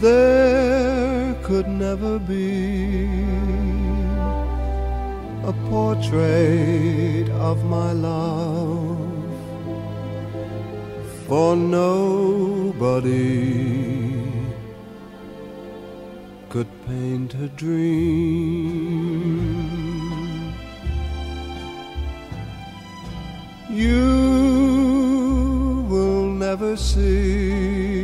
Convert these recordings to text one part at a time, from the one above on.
there could never be a portrait of my love for nobody could paint a dream. You will never see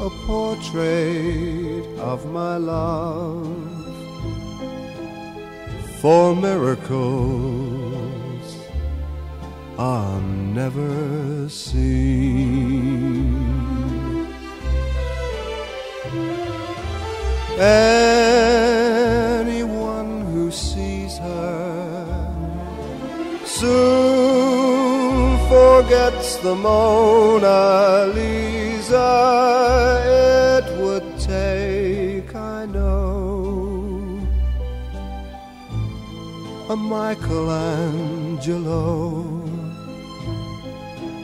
a portrait of my love for miracles are never seen. Anyone who sees her soon forgets the Mona Lisa. It would take, I know, a Michelangelo,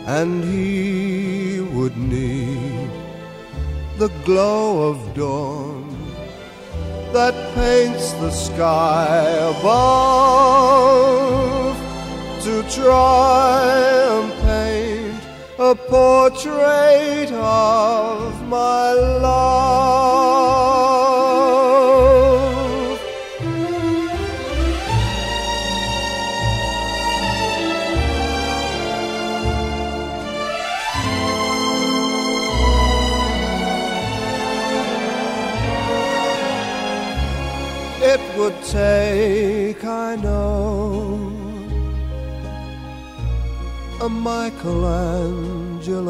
and he would need the glow of dawn that paints the sky above to try a portrait of my love. It would take, I know, a Michelangelo,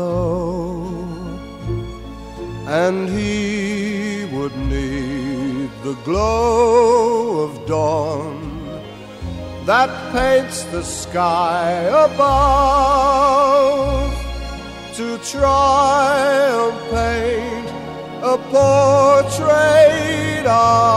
and he would need the glow of dawn that paints the sky above to try and paint a portrait of